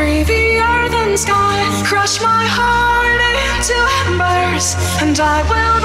free the earth and sky, crush my heart into embers, and I will.